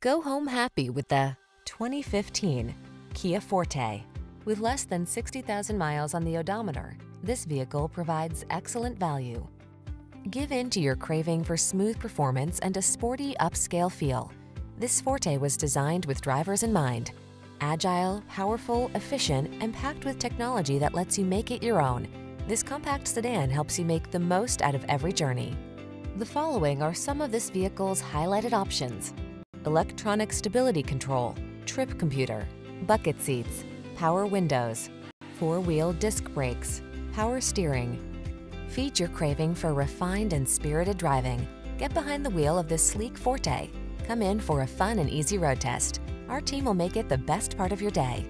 Go home happy with the 2015 Kia Forte. With less than 60,000 miles on the odometer, this vehicle provides excellent value. Give in to your craving for smooth performance and a sporty upscale feel. This Forte was designed with drivers in mind. Agile, powerful, efficient, and packed with technology that lets you make it your own. This compact sedan helps you make the most out of every journey. The following are some of this vehicle's highlighted options. Electronic stability control, trip computer, bucket seats, power windows, four-wheel disc brakes, power steering. Feed your craving for refined and spirited driving. Get behind the wheel of this sleek Forte. Come in for a fun and easy road test. Our team will make it the best part of your day.